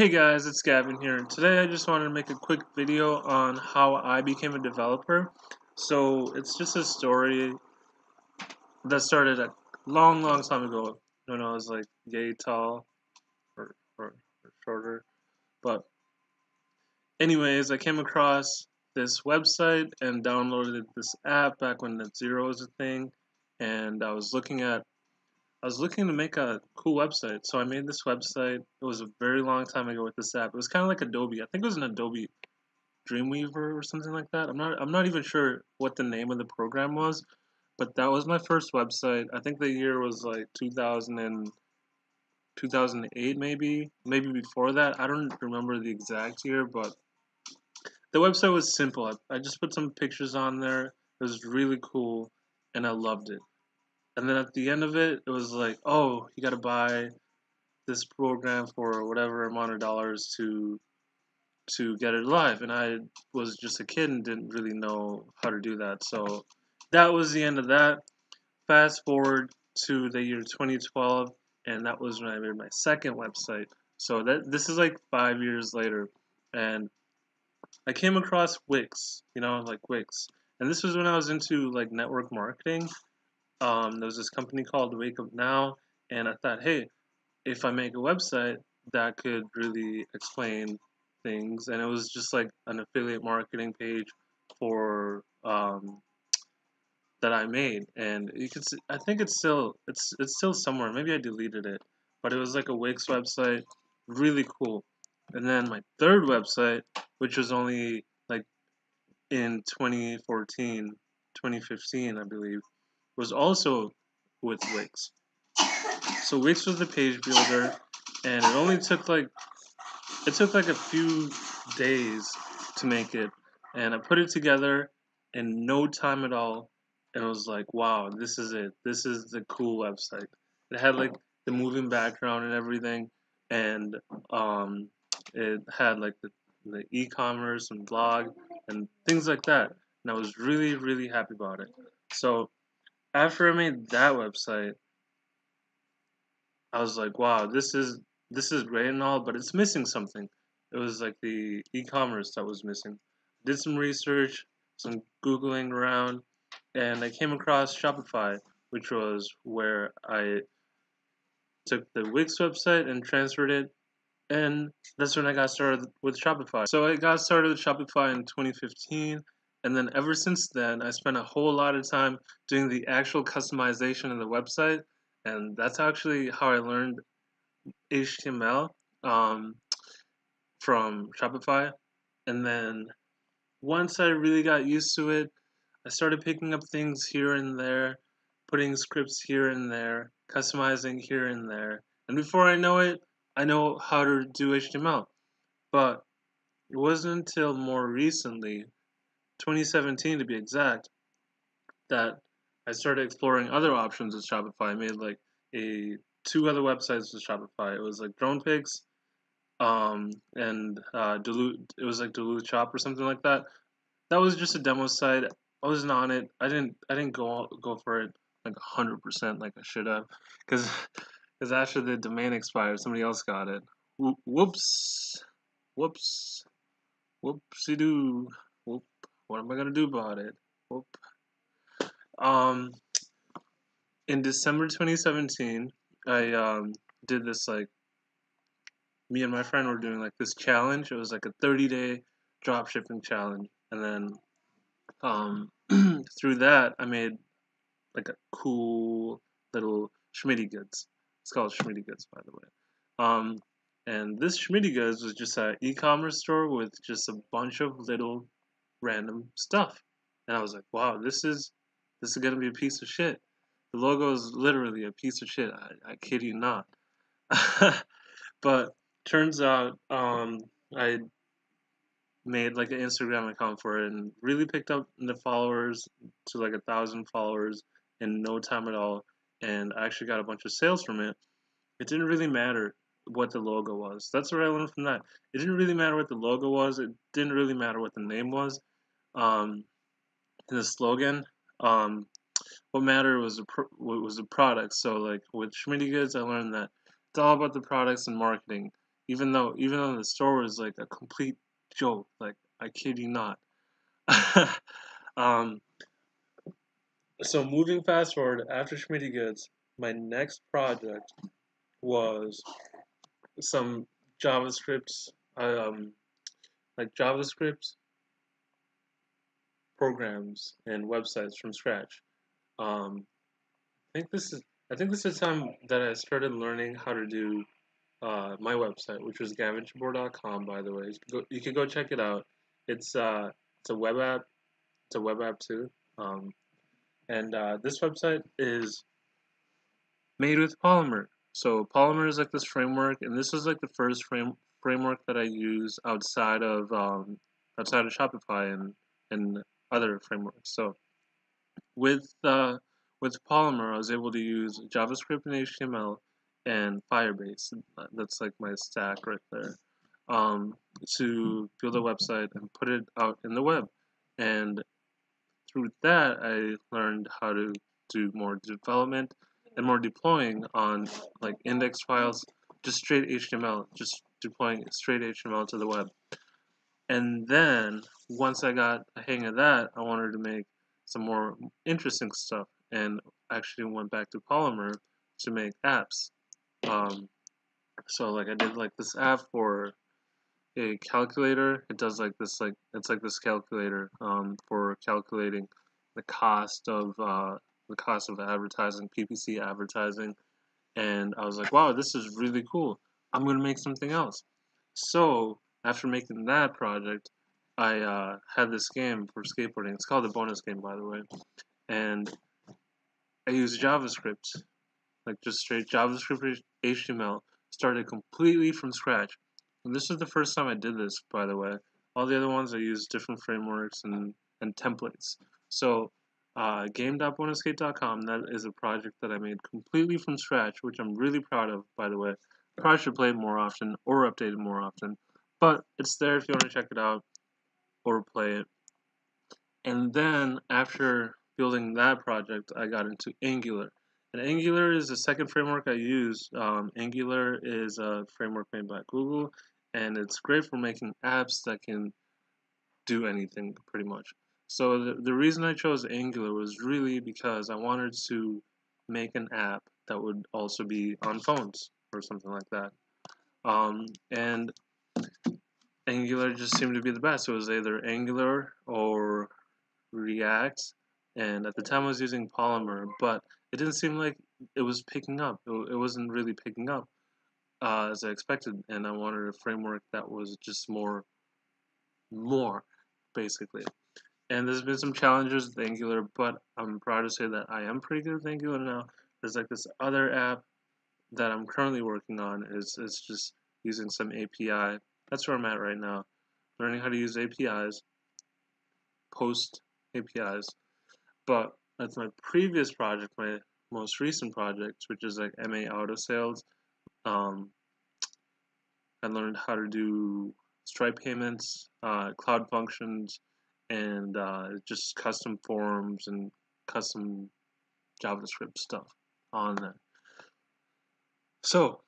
Hey guys, it's Gavin here. And today I just wanted to make a quick video on how I became a developer. So it's just a story that started a long, long time ago when I was like yay tall or, or, or shorter. But anyways, I came across this website and downloaded this app back when NetZero was a thing. And I was looking at I was looking to make a cool website, so I made this website. It was a very long time ago with this app. It was kind of like Adobe. I think it was an Adobe Dreamweaver or something like that. I'm not. I'm not even sure what the name of the program was, but that was my first website. I think the year was like 2000 and 2008, maybe, maybe before that. I don't remember the exact year, but the website was simple. I, I just put some pictures on there. It was really cool, and I loved it and then at the end of it, it was like, oh, you got to buy this program for whatever amount of dollars to to get it live. And I was just a kid and didn't really know how to do that. So that was the end of that. Fast forward to the year 2012, and that was when I made my second website. So that this is like five years later, and I came across Wix, you know, like Wix, and this was when I was into like network marketing um, there was this company called Wake Up Now, and I thought, hey, if I make a website that could really explain things, and it was just like an affiliate marketing page for um, that I made, and you can see, I think it's still it's it's still somewhere. Maybe I deleted it, but it was like a Wix website, really cool. And then my third website, which was only like in 2014, 2015, I believe was also with Wix. So Wix was the page builder, and it only took like it took like a few days to make it, and I put it together in no time at all, and it was like, wow, this is it. This is the cool website. It had like the moving background and everything, and um, it had like the the e-commerce and blog and things like that. And I was really, really happy about it. So after I made that website, I was like, wow, this is this is great and all, but it's missing something. It was like the e-commerce that was missing. Did some research, some googling around, and I came across Shopify, which was where I took the Wix website and transferred it, and that's when I got started with Shopify. So I got started with Shopify in 2015 and then ever since then, I spent a whole lot of time doing the actual customization of the website. And that's actually how I learned HTML um, from Shopify. And then once I really got used to it, I started picking up things here and there, putting scripts here and there, customizing here and there. And before I know it, I know how to do HTML. But it wasn't until more recently 2017 to be exact, that I started exploring other options with Shopify. I made like a two other websites with Shopify. It was like Drone Pigs, um, and uh, Duluth. It was like Duluth Shop or something like that. That was just a demo site. I wasn't on it. I didn't. I didn't go go for it like hundred percent like I should have, because because after the domain expired, somebody else got it. Whoops, whoops, whoopsie doo. Whoop. What am I gonna do about it? Whoop. Um, in December 2017, I um, did this like me and my friend were doing like this challenge. It was like a 30 day drop shipping challenge, and then um, through that, I made like a cool little Schmitty Goods. It's called Schmitty Goods, by the way. Um, and this Schmitty Goods was just an e-commerce store with just a bunch of little random stuff. And I was like, wow, this is this is gonna be a piece of shit. The logo is literally a piece of shit. I, I kid you not. but turns out um, I made like an Instagram account for it and really picked up the followers to like a thousand followers in no time at all. And I actually got a bunch of sales from it. It didn't really matter what the logo was. That's what I learned from that. It didn't really matter what the logo was. It didn't really matter what the name was um, the slogan. Um, what mattered was the pro- was the product. So like with Schmitty Goods, I learned that it's all about the products and marketing. even though even though the store was like a complete joke. Like I kid you not. um, so moving fast forward after Schmitty Goods, my next project was some JavaScript, um, like JavaScript programs and websites from scratch. Um, I think this is I think this is the time that I started learning how to do uh, my website, which was gavinchebor.com, by the way. You can, go, you can go check it out. It's uh, it's a web app. It's a web app too. Um, and uh, this website is made with Polymer. So Polymer is like this framework, and this is like the first frame framework that I use outside of um, outside of Shopify and and other frameworks. So with uh, with Polymer, I was able to use JavaScript and HTML and Firebase. That's like my stack right there. Um, to build a website and put it out in the web. And through that, I learned how to do more development and more deploying on like index files, just straight HTML, just deploying straight HTML to the web. And then once I got a hang of that, I wanted to make some more interesting stuff and actually went back to Polymer to make apps. Um, so like I did like this app for a calculator. It does like this like it's like this calculator um, for calculating the cost of uh, the cost of advertising, PPC advertising, and I was like, wow, this is really cool. I'm gonna make something else. So after making that project, I uh, had this game for skateboarding. It's called the bonus game, by the way, and I used JavaScript, like just straight JavaScript HTML, started completely from scratch. And this is the first time I did this, by the way. All the other ones I used different frameworks and, and templates. So uh, game.bonusskate.com, that is a project that I made completely from scratch, which I'm really proud of, by the way. Probably should play it more often or update it more often. But it's there if you want to check it out or play it. And then after building that project, I got into Angular. And Angular is the second framework I use. Um, Angular is a framework made by Google, and it's great for making apps that can do anything pretty much. So the, the reason I chose Angular was really because I wanted to make an app that would also be on phones or something like that. Um, and Angular just seemed to be the best. It was either Angular or React, and at the time I was using Polymer, but it didn't seem like it was picking up. It, wasn't really picking up uh, as I expected, and I wanted a framework that was just more, more, basically. And there's been some challenges with Angular, but I'm proud to say that I am pretty good with Angular now. There's like this other app that I'm currently working on is is just using some API. That's where I'm at right now, learning how to use APIs, post APIs. But that's my previous project, my most recent project, which is like MA Auto Sales. Um, I learned how to do Stripe payments, uh, cloud functions, and uh, just custom forms and custom JavaScript stuff on that. So,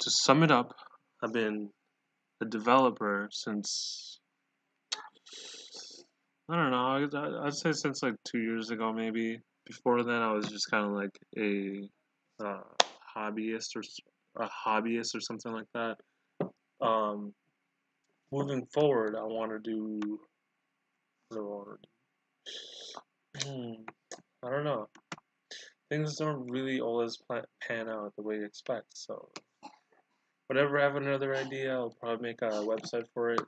to sum it up, I've been a developer since I don't know. I'd say since like two years ago, maybe. Before then, I was just kind of like a uh, hobbyist or a hobbyist or something like that. Um, moving forward, I want to do Hmm, I don't know. Things don't really always pan out the way you expect, so whatever I have another idea, I'll probably make a website for it.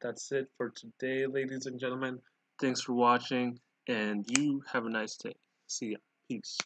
That's it for today, ladies and gentlemen. Thanks for watching, and you have a nice day. See ya. Peace.